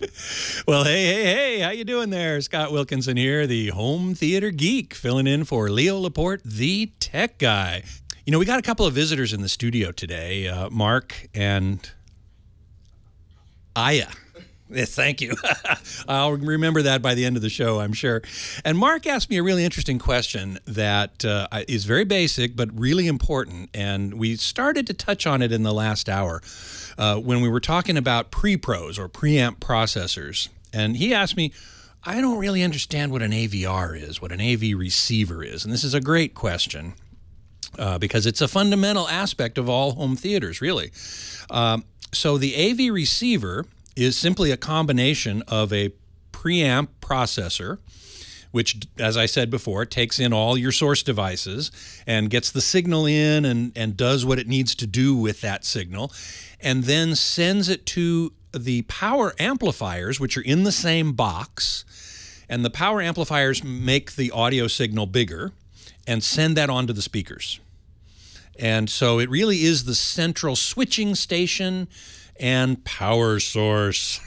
well, hey, hey, hey, how you doing there? Scott Wilkinson here, the home theater geek, filling in for Leo Laporte, the tech guy. You know, we got a couple of visitors in the studio today, uh, Mark and Aya. Thank you. I'll remember that by the end of the show, I'm sure. And Mark asked me a really interesting question that uh, is very basic but really important. And we started to touch on it in the last hour uh, when we were talking about pre-pros or preamp processors. And he asked me, I don't really understand what an AVR is, what an AV receiver is. And this is a great question. Uh, because it's a fundamental aspect of all home theaters, really. Um, so the AV receiver is simply a combination of a preamp processor, which, as I said before, takes in all your source devices and gets the signal in and, and does what it needs to do with that signal, and then sends it to the power amplifiers, which are in the same box. And the power amplifiers make the audio signal bigger and send that on to the speakers. And so it really is the central switching station and power source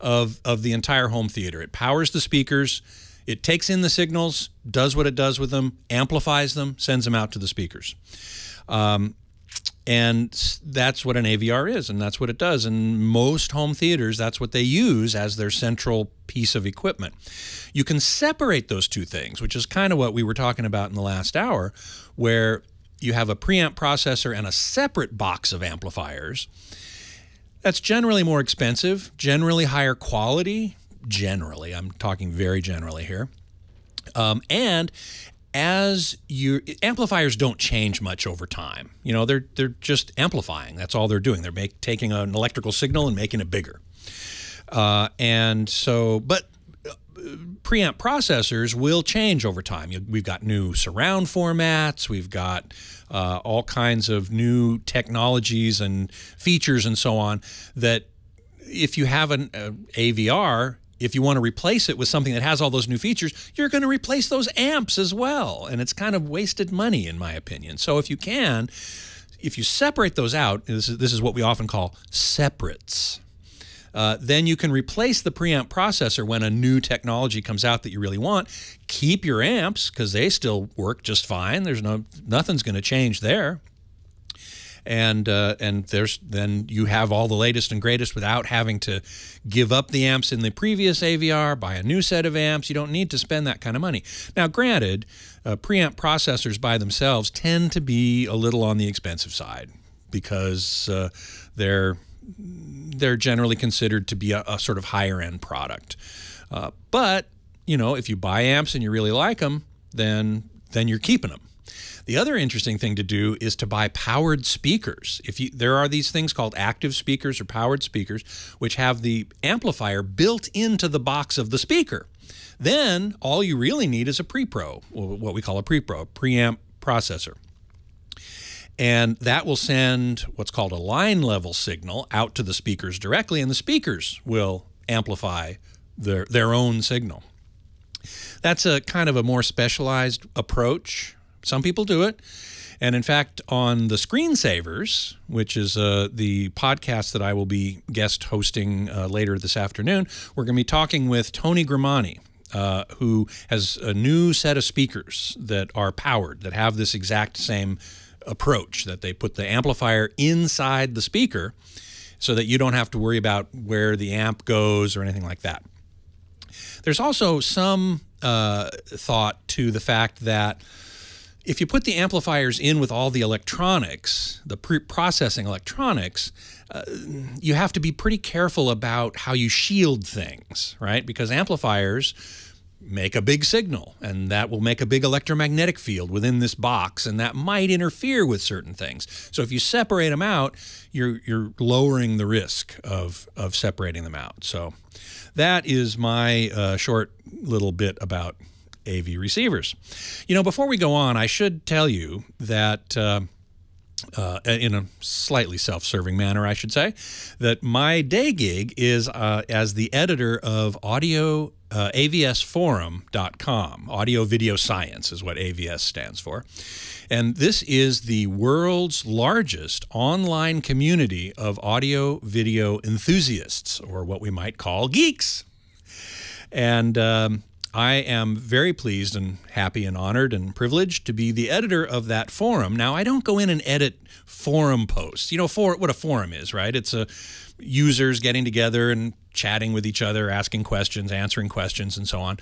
of, of the entire home theater. It powers the speakers, it takes in the signals, does what it does with them, amplifies them, sends them out to the speakers. Um, and that's what an AVR is, and that's what it does. And most home theaters, that's what they use as their central piece of equipment. You can separate those two things, which is kind of what we were talking about in the last hour, where you have a preamp processor and a separate box of amplifiers. That's generally more expensive, generally higher quality, generally. I'm talking very generally here. Um, and as your amplifiers don't change much over time, you know, they're they're just amplifying. That's all they're doing. They're make, taking an electrical signal and making it bigger. Uh, and so, but preamp processors will change over time. We've got new surround formats, we've got uh, all kinds of new technologies and features and so on that if you have an uh, AVR, if you want to replace it with something that has all those new features, you're going to replace those amps as well. And it's kind of wasted money, in my opinion. So if you can, if you separate those out, this is, this is what we often call separates. Uh, then you can replace the preamp processor when a new technology comes out that you really want. Keep your amps because they still work just fine. There's no nothing's going to change there. And uh, and there's then you have all the latest and greatest without having to give up the amps in the previous AVR, buy a new set of amps. You don't need to spend that kind of money. Now, granted, uh, preamp processors by themselves tend to be a little on the expensive side because uh, they're they're generally considered to be a, a sort of higher end product. Uh, but you know, if you buy amps and you really like them, then then you're keeping them. The other interesting thing to do is to buy powered speakers. If you there are these things called active speakers or powered speakers which have the amplifier built into the box of the speaker. Then all you really need is a pre-pro, what we call a pre-pro, preamp processor. And that will send what's called a line level signal out to the speakers directly, and the speakers will amplify their, their own signal. That's a kind of a more specialized approach. Some people do it. And in fact, on the Screensavers, which is uh, the podcast that I will be guest hosting uh, later this afternoon, we're going to be talking with Tony Grimani, uh, who has a new set of speakers that are powered, that have this exact same approach that they put the amplifier inside the speaker so that you don't have to worry about where the amp goes or anything like that. There's also some uh, thought to the fact that if you put the amplifiers in with all the electronics, the processing electronics, uh, you have to be pretty careful about how you shield things, right? Because amplifiers make a big signal and that will make a big electromagnetic field within this box and that might interfere with certain things. So if you separate them out, you're, you're lowering the risk of, of separating them out. So that is my uh, short little bit about AV receivers. You know, before we go on, I should tell you that uh, uh, in a slightly self serving manner, I should say, that my day gig is uh, as the editor of audio. Uh, avsforum.com. Audio Video Science is what AVS stands for. And this is the world's largest online community of audio video enthusiasts, or what we might call geeks. And um, I am very pleased and happy and honored and privileged to be the editor of that forum. Now, I don't go in and edit forum posts. You know, for what a forum is, right? It's a users getting together and chatting with each other, asking questions, answering questions, and so on.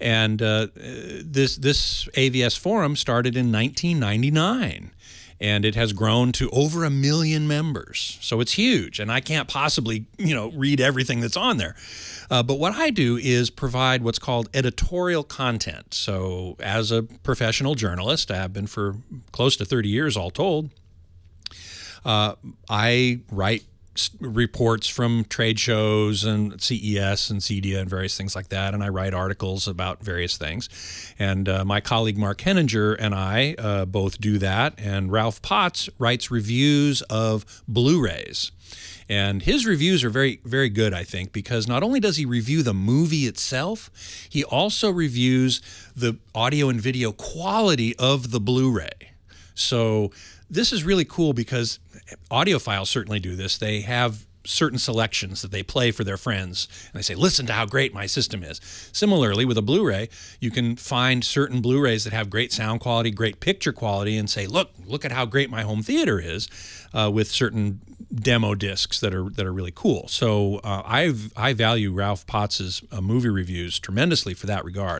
And uh, this this AVS forum started in 1999 and it has grown to over a million members. So it's huge, and I can't possibly, you know, read everything that's on there. Uh, but what I do is provide what's called editorial content. So as a professional journalist, I have been for close to 30 years, all told. Uh, I write reports from trade shows and CES and CEDIA and various things like that, and I write articles about various things. And uh, my colleague Mark Henninger and I uh, both do that, and Ralph Potts writes reviews of Blu-rays. And his reviews are very, very good, I think, because not only does he review the movie itself, he also reviews the audio and video quality of the Blu ray. So this is really cool because audiophiles certainly do this. They have certain selections that they play for their friends and they say listen to how great my system is. Similarly with a blu-ray you can find certain blu-rays that have great sound quality great picture quality and say look look at how great my home theater is uh, with certain demo discs that are that are really cool. So uh, i I value Ralph Potts's uh, movie reviews tremendously for that regard